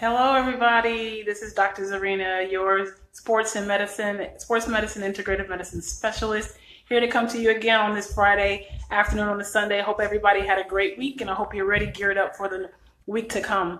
Hello, everybody. This is Dr. Zarinah, your sports and medicine, sports medicine, integrative medicine specialist, here to come to you again on this Friday afternoon on the Sunday. Hope everybody had a great week, and I hope you're ready, geared up for the week to come.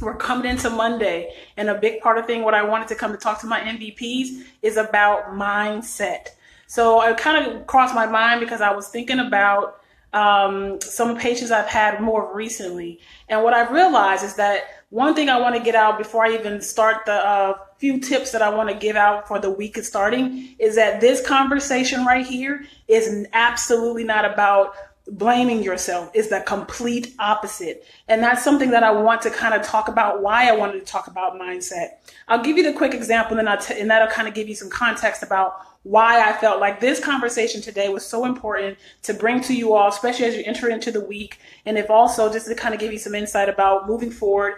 We're coming into Monday, and a big part of thing what I wanted to come to talk to my MVPs is about mindset. So it kind of crossed my mind because I was thinking about um, some patients I've had more recently, and what I've realized is that one thing I want to get out before I even start the uh, few tips that I want to give out for the week of starting is that this conversation right here is absolutely not about blaming yourself is the complete opposite. And that's something that I want to kind of talk about why I wanted to talk about mindset. I'll give you the quick example and, I'll t- and that'll kind of give you some context about why I felt like this conversation today was so important to bring to you all, especially as you enter into the week. And if also just to kind of give you some insight about moving forward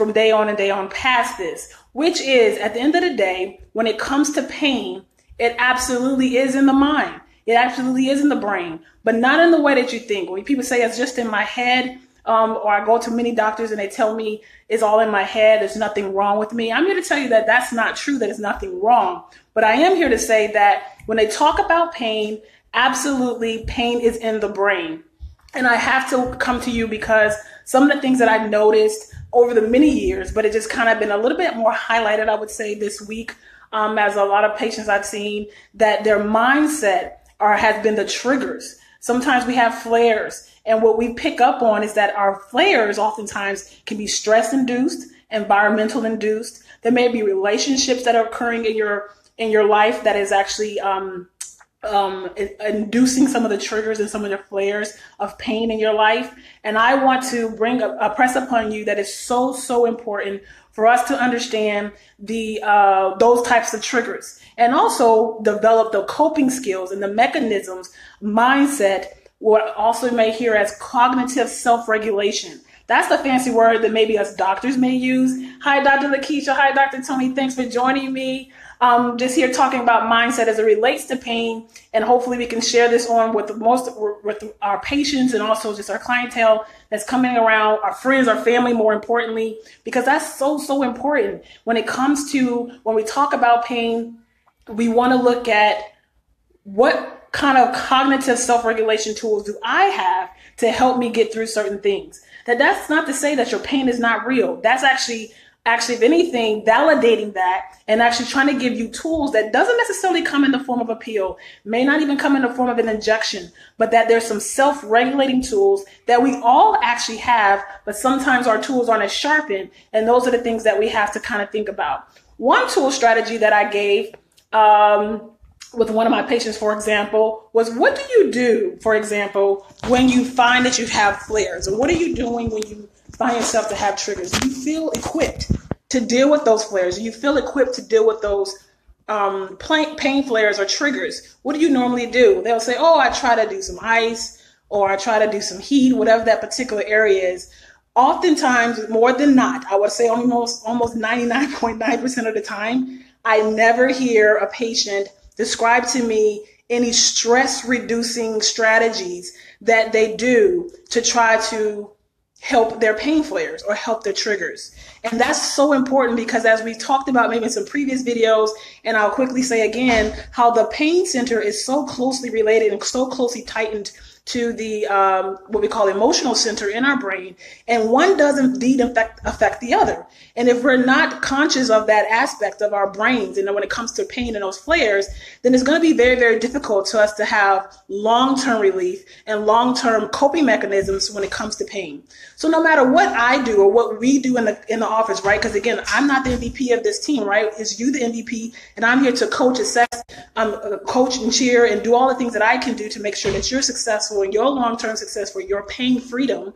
from day on and day on past this, which is at the end of the day, when it comes to pain, it absolutely is in the mind. It absolutely is in the brain, but not in the way that you think. When people say it's just in my head, um, or I go to many doctors and they tell me it's all in my head, there's nothing wrong with me. I'm here to tell you that that's not true, that there's nothing wrong. But I am here to say that when they talk about pain, absolutely pain is in the brain. And I have to come to you because some of the things that I've noticed over the many years, but it just kind of been a little bit more highlighted, I would say, this week, um, as a lot of patients I've seen that their mindset are has been the triggers. Sometimes we have flares, and what we pick up on is that our flares oftentimes can be stress induced, environmental induced. There may be relationships that are occurring in your in your life that is actually um, um, inducing some of the triggers and some of the flares of pain in your life. And I want to bring a, a press upon you that is so, so important for us to understand the uh, those types of triggers and also develop the coping skills and the mechanisms, mindset, what also may hear as cognitive self-regulation. That's the fancy word that maybe us doctors may use. Hi, Dr. Lakeisha. Hi, Dr. Tony. Thanks for joining me um, just here talking about mindset as it relates to pain, and hopefully we can share this on with most with our patients and also just our clientele that's coming around, our friends, our family, more importantly, because that's so so important when it comes to when we talk about pain. We want to look at what kind of cognitive self-regulation tools do I have to help me get through certain things. That that's not to say that your pain is not real. That's actually actually, if anything, validating that and actually trying to give you tools that doesn't necessarily come in the form of a may not even come in the form of an injection, but that there's some self-regulating tools that we all actually have, but sometimes our tools aren't as sharpened. And those are the things that we have to kind of think about. One tool strategy that I gave, um, with one of my patients, for example, was what do you do, for example, when you find that you have flares? Or what are you doing when you find yourself to have triggers? You feel equipped to deal with those flares? You feel equipped to deal with those um, pain flares or triggers? What do you normally do? They'll say, oh, I try to do some ice or I try to do some heat, whatever that particular area is. Oftentimes, more than not, I would say almost almost 99.9% of the time, I never hear a patient describe to me any stress reducing strategies that they do to try to help their pain flares or help their triggers. And that's so important because as we talked about maybe in some previous videos, and I'll quickly say again, how the pain center is so closely related and so closely tightened to the um, what we call emotional center in our brain, and one does indeed affect affect the other. And if we're not conscious of that aspect of our brains, and when it comes to pain and those flares, then it's going to be very very difficult to us to have long term relief and long term coping mechanisms when it comes to pain. So no matter what I do or what we do in the in the office, right? Because again, I'm not the MVP of this team, right? It's you the MVP, and I'm here to coach, assess, um, coach and cheer, and do all the things that I can do to make sure that you're successful successful and your long term success for your pain freedom,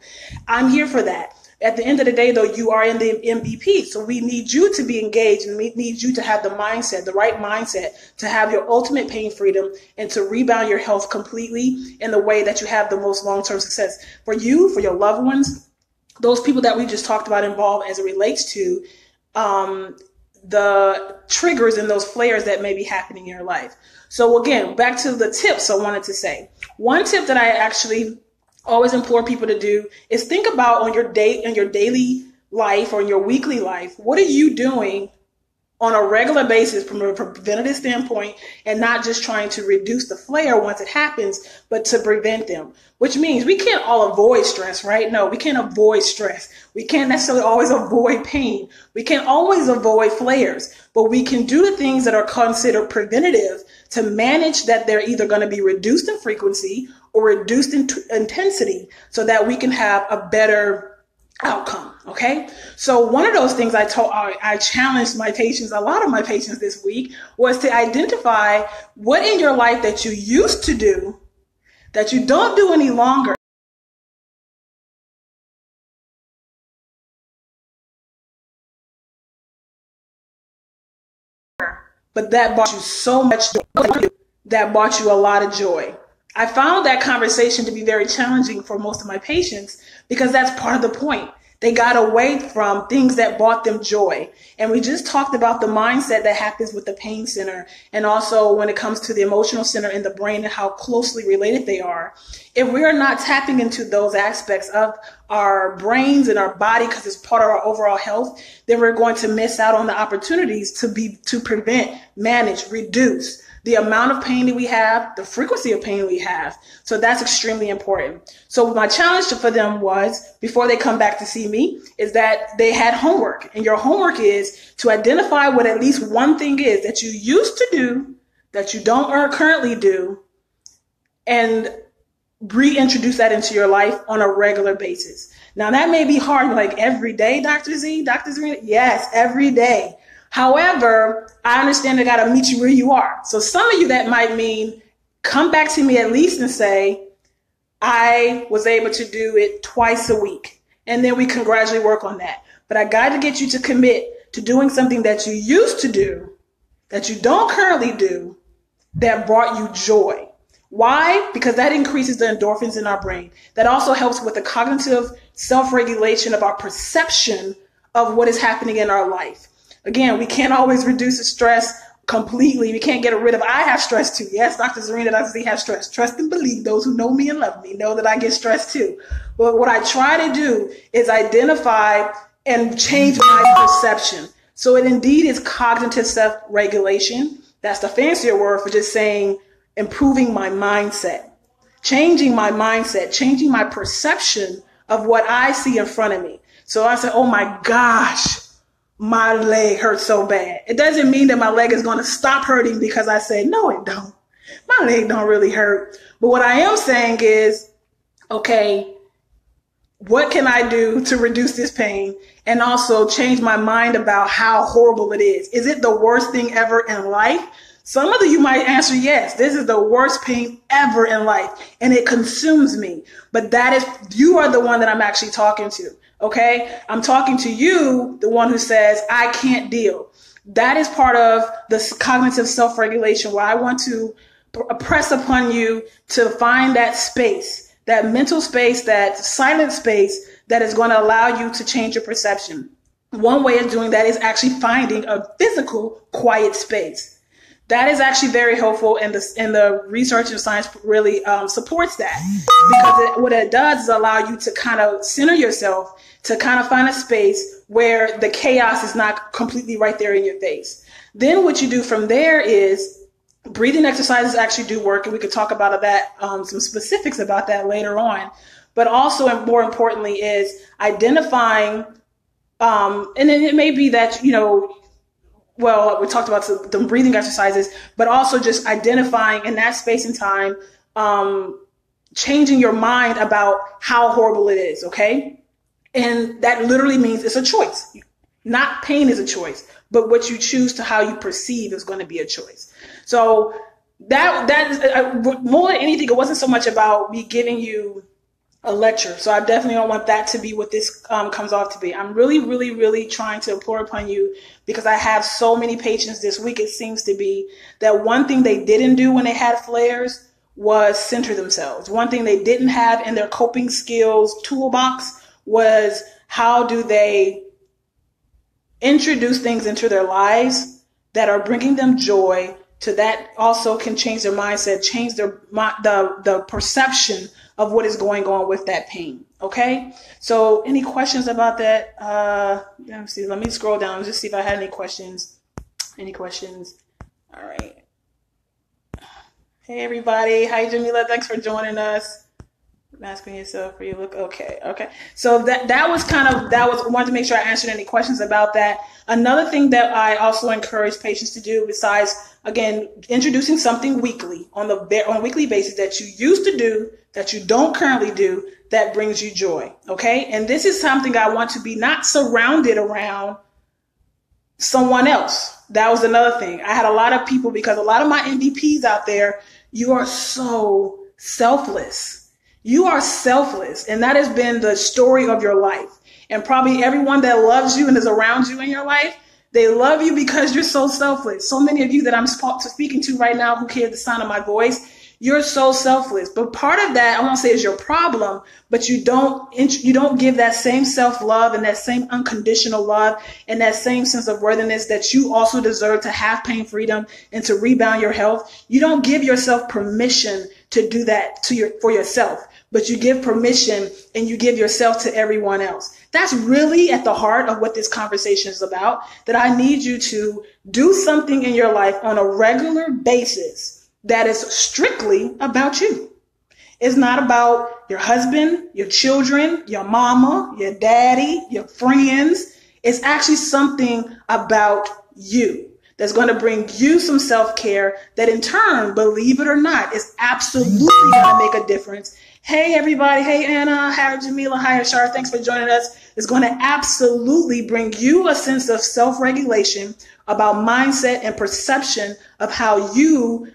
I'm here for that. At the end of the day, though, you are in the MVP. So we need you to be engaged and we need you to have the mindset, the right mindset to have your ultimate pain freedom and to rebound your health completely in the way that you have the most long term success for you, for your loved ones, those people that we just talked about involved as it relates to um, the triggers and those flares that may be happening in your life. So again, back to the tips I wanted to say. One tip that I actually always implore people to do is think about on your day on your daily life or your weekly life, what are you doing on a regular basis from a preventative standpoint and not just trying to reduce the flare once it happens, but to prevent them. Which means we can't all avoid stress, right? No, we can't avoid stress. We can't necessarily always avoid pain. We can't always avoid flares, but we can do the things that are considered preventative to manage that they're either going to be reduced in frequency or reduced in t- intensity so that we can have a better outcome. Okay. So one of those things I told, I, I, challenged my patients, a lot of my patients this week was to identify what in your life that you used to do that you don't do any longer. But that brought you so much joy, that brought you a lot of joy. I found that conversation to be very challenging for most of my patients because that's part of the point. They got away from things that brought them joy. And we just talked about the mindset that happens with the pain center and also when it comes to the emotional center in the brain and how closely related they are. If we are not tapping into those aspects of our brains and our body because it's part of our overall health, then we're going to miss out on the opportunities to be, to prevent, manage, reduce the amount of pain that we have, the frequency of pain we have. So that's extremely important. So my challenge for them was before they come back to see me is that they had homework and your homework is to identify what at least one thing is that you used to do that you don't or currently do and reintroduce that into your life on a regular basis. Now that may be hard, like every day, Dr. Z, Dr. Z. Yes, every day. However, I understand I got to meet you where you are. So some of you that might mean come back to me at least and say, I was able to do it twice a week. And then we can gradually work on that. But I got to get you to commit to doing something that you used to do, that you don't currently do, that brought you joy. Why? Because that increases the endorphins in our brain. That also helps with the cognitive self regulation of our perception of what is happening in our life. Again, we can't always reduce the stress completely. We can't get rid of. I have stress too. Yes, Dr. Zarinah, Dr. Z have stress. Trust and believe. Those who know me and love me know that I get stressed too. But what I try to do is identify and change my perception. So it indeed is cognitive self-regulation. That's the fancier word for just saying improving my mindset, changing my mindset, changing my perception of what I see in front of me. So I said, oh my gosh, my leg hurts so bad. It doesn't mean that my leg is going to stop hurting because I said, no, it don't. My leg don't really hurt. But what I am saying is, okay, what can I do to reduce this pain and also change my mind about how horrible it is? Is it the worst thing ever in life? Some of you might answer yes. This is the worst pain ever in life and it consumes me. But that is, you are the one that I'm actually talking to. Okay. I'm talking to you, the one who says, I can't deal. That is part of the cognitive self regulation where I want to press upon you to find that space, that mental space, that silent space that is going to allow you to change your perception. One way of doing that is actually finding a physical quiet space that is actually very helpful and the, and the research and science really um, supports that because it, what it does is allow you to kind of center yourself to kind of find a space where the chaos is not completely right there in your face then what you do from there is breathing exercises actually do work and we could talk about that um, some specifics about that later on but also and more importantly is identifying um, and then it may be that you know well, we talked about the breathing exercises, but also just identifying in that space and time, um, changing your mind about how horrible it is. Okay. And that literally means it's a choice. Not pain is a choice, but what you choose to how you perceive is going to be a choice. So that, that is uh, more than anything, it wasn't so much about me giving you a lecture. So I definitely don't want that to be what this um, comes off to be. I'm really, really, really trying to implore upon you because I have so many patients this week. It seems to be that one thing they didn't do when they had flares was center themselves. One thing they didn't have in their coping skills toolbox was how do they introduce things into their lives that are bringing them joy to that also can change their mindset, change their the the perception of what is going on with that pain. Okay. So any questions about that? Uh, let me see. Let me scroll down just see if I had any questions. Any questions? All right. Hey everybody. Hi Jamila. Thanks for joining us masking yourself for you look okay okay? So that that was kind of that was wanted to make sure i answered any questions about that. Another thing that i also encourage patients to do besides again introducing something weekly on the on a weekly basis that you used to do that you don't currently do that brings you joy okay? And this is something i want to be not surrounded around someone else. That was another thing. I had a lot of people because a lot of my mvps out there you are so selfless you are selfless, and that has been the story of your life. And probably everyone that loves you and is around you in your life, they love you because you're so selfless. So many of you that I'm speaking to right now who hear the sound of my voice, you're so selfless. But part of that, I won't say is your problem, but you don't you don't give that same self love and that same unconditional love and that same sense of worthiness that you also deserve to have pain freedom and to rebound your health. You don't give yourself permission to do that to your for yourself but you give permission and you give yourself to everyone else. That's really at the heart of what this conversation is about. That I need you to do something in your life on a regular basis that is strictly about you. It's not about your husband, your children, your mama, your daddy, your friends. It's actually something about you that's going to bring you some self care that in turn, believe it or not, is absolutely going to make a difference Hey, everybody. Hey, Anna. Hi, Jamila. Hi, Ashar. Thanks for joining us. It's going to absolutely bring you a sense of self regulation about mindset and perception of how you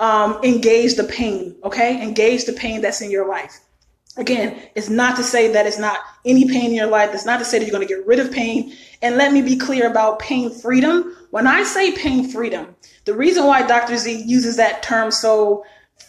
um, engage the pain, okay? Engage the pain that's in your life. Again, it's not to say that it's not any pain in your life. It's not to say that you're going to get rid of pain. And let me be clear about pain freedom. When I say pain freedom, the reason why Dr. Z uses that term so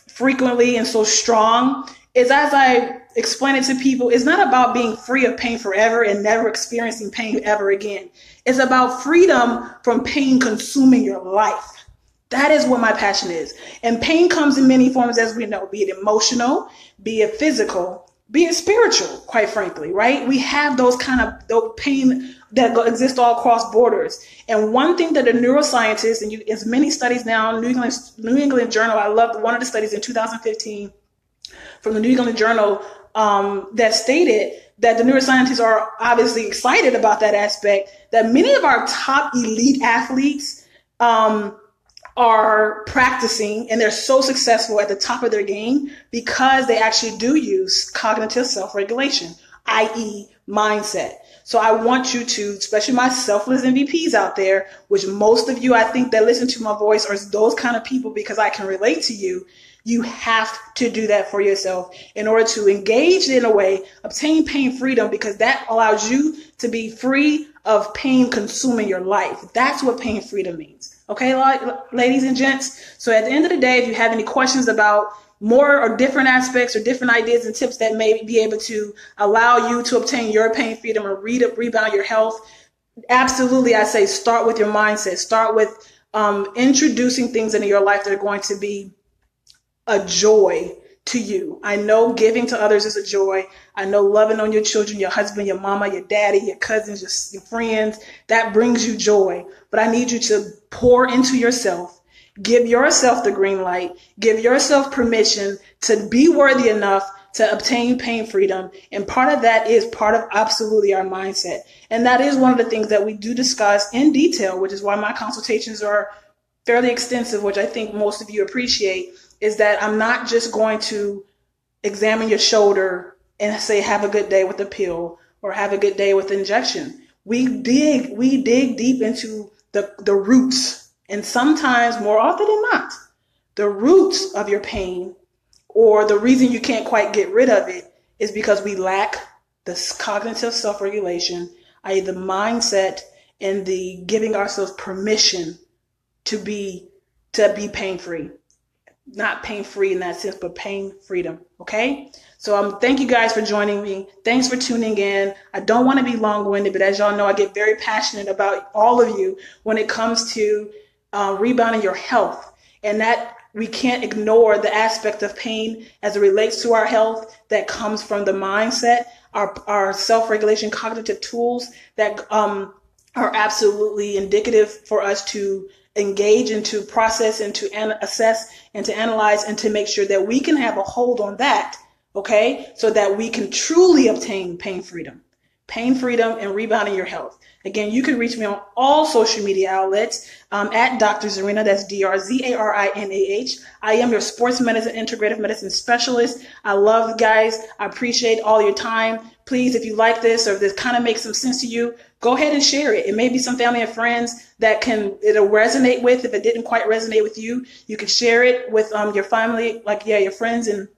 frequently and so strong is as I explain it to people, it's not about being free of pain forever and never experiencing pain ever again. It's about freedom from pain consuming your life. That is what my passion is. And pain comes in many forms, as we know, be it emotional, be it physical, be it spiritual, quite frankly, right? We have those kind of those pain that exist all across borders. And one thing that the neuroscientists, and you, as many studies now, New England, New England Journal, I loved one of the studies in 2015 from the New England Journal um, that stated that the neuroscientists are obviously excited about that aspect. That many of our top elite athletes um, are practicing and they're so successful at the top of their game because they actually do use cognitive self regulation, i.e., mindset. So I want you to, especially my selfless MVPs out there, which most of you I think that listen to my voice are those kind of people because I can relate to you. You have to do that for yourself in order to engage in a way, obtain pain freedom, because that allows you to be free of pain consuming your life. That's what pain freedom means. Okay, ladies and gents. So at the end of the day, if you have any questions about more or different aspects or different ideas and tips that may be able to allow you to obtain your pain freedom or read rebound your health, absolutely, I say start with your mindset. Start with um, introducing things into your life that are going to be a joy to you. I know giving to others is a joy. I know loving on your children, your husband, your mama, your daddy, your cousins, your, your friends, that brings you joy. But I need you to pour into yourself. Give yourself the green light. Give yourself permission to be worthy enough to obtain pain freedom. And part of that is part of absolutely our mindset. And that is one of the things that we do discuss in detail, which is why my consultations are fairly extensive, which I think most of you appreciate is that I'm not just going to examine your shoulder and say, have a good day with a pill or have a good day with injection. We dig, we dig deep into the, the roots. And sometimes, more often than not, the roots of your pain or the reason you can't quite get rid of it is because we lack the cognitive self regulation, i.e., the mindset and the giving ourselves permission to be to be pain free not pain free in that sense, but pain freedom. Okay. So um, thank you guys for joining me. Thanks for tuning in. I don't want to be long winded, but as y'all know, I get very passionate about all of you when it comes to uh, rebounding your health. And that we can't ignore the aspect of pain as it relates to our health that comes from the mindset. our, our self-regulation cognitive tools that um, are absolutely indicative for us to engage and to process and to an- assess and to analyze and to make sure that we can have a hold on that, okay, so that we can truly obtain pain freedom, pain freedom and rebounding your health. Again, you can reach me on all social media outlets um, at Dr. Zarinah. That's D R Z A R I N A H. I am your sports medicine, integrative medicine specialist. I love guys. I appreciate all your time. Please, if you like this or if this kind of makes some sense to you, go ahead and share it. It may be some family and friends that can it'll resonate with. If it didn't quite resonate with you, you can share it with um, your family, like yeah, your friends and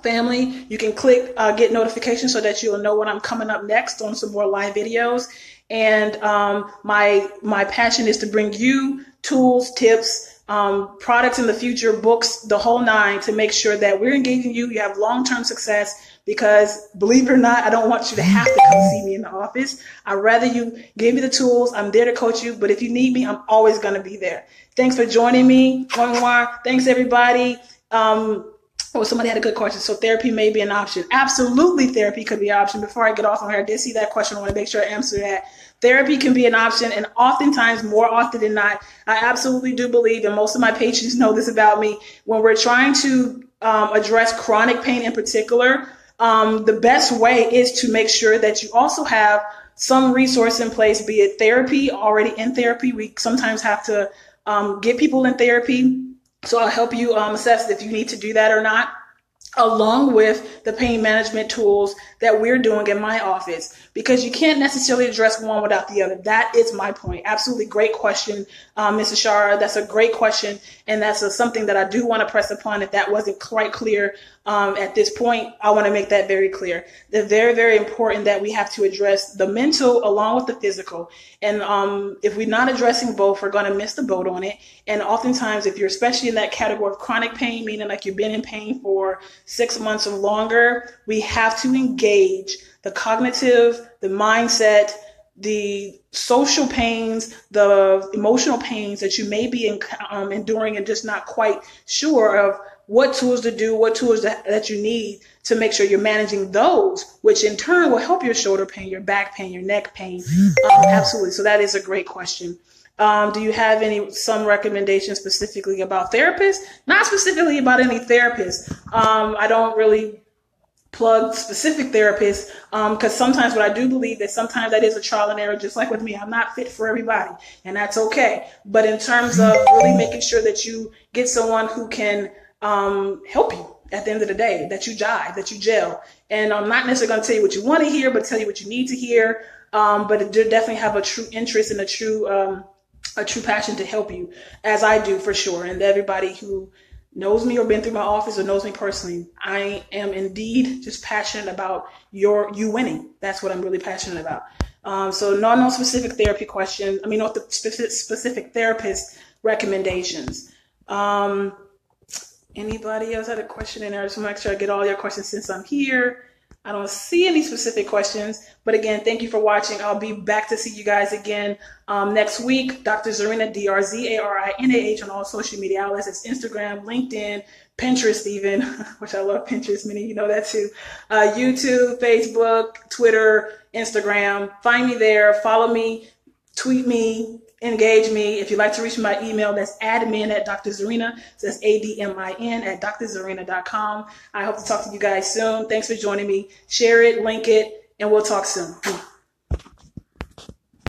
family. You can click uh, get notifications so that you'll know when I'm coming up next on some more live videos. And um, my my passion is to bring you tools, tips, um, products in the future, books, the whole nine, to make sure that we're engaging you. You have long term success. Because believe it or not, I don't want you to have to come see me in the office. I'd rather you give me the tools. I'm there to coach you. But if you need me, I'm always going to be there. Thanks for joining me. Thanks everybody. Um, Oh, somebody had a good question. So therapy may be an option. Absolutely, therapy could be an option. Before I get off on here, I did see that question. I want to make sure I answer that. Therapy can be an option, and oftentimes, more often than not, I absolutely do believe, and most of my patients know this about me, when we're trying to um, address chronic pain in particular, um, the best way is to make sure that you also have some resource in place, be it therapy, already in therapy. We sometimes have to um, get people in therapy so I'll help you um, assess if you need to do that or not along with the pain management tools that we're doing in my office because you can't necessarily address one without the other. That is my point. Absolutely great question, um, Mrs. Shara. That's a great question. And that's a, something that I do want to press upon. If that wasn't quite clear um, at this point, I want to make that very clear. They're very, very important that we have to address the mental along with the physical. And um, if we're not addressing both, we're going to miss the boat on it. And oftentimes, if you're especially in that category of chronic pain, meaning like you've been in pain for six months or longer, we have to engage the cognitive, the mindset, the social pains, the emotional pains that you may be in, um, enduring and just not quite sure of what tools to do, what tools that, that you need to make sure you're managing those, which in turn will help your shoulder pain, your back pain, your neck pain. Um, absolutely. So that is a great question. Um, do you have any some recommendations specifically about therapists? Not specifically about any therapist. Um, I don't really plug specific therapists because um, sometimes what I do believe that sometimes that is a trial and error, just like with me. I'm not fit for everybody, and that's okay. But in terms of really making sure that you get someone who can um, help you at the end of the day, that you jive, that you gel, and I'm not necessarily going to tell you what you want to hear, but tell you what you need to hear. Um, but definitely have a true interest and a true um, a true passion to help you, as I do for sure, and everybody who knows me or been through my office or knows me personally, I am indeed just passionate about your you winning. That's what I'm really passionate about. Um, so no, no specific therapy questions. I mean, no specific, specific therapist recommendations. Um, anybody else had a question in there? I just want to make sure I get all your questions since I'm here. I don't see any specific questions, but again, thank you for watching. I'll be back to see you guys again um, next week. Dr. Zarinah, D R Z A R I N A H on all social media outlets. It's Instagram, LinkedIn, Pinterest, even, which I love Pinterest. Many you know that too. Uh, YouTube, Facebook, Twitter, Instagram. Find me there. Follow me. Tweet me engage me. If you'd like to reach my email, that's admin at Dr. Zarinah. So that's A-D-M-I-N at drzarinah.com. I hope to talk to you guys soon. Thanks for joining me. Share it, link it, and we'll talk soon.